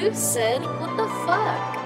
lucid. What the fuck?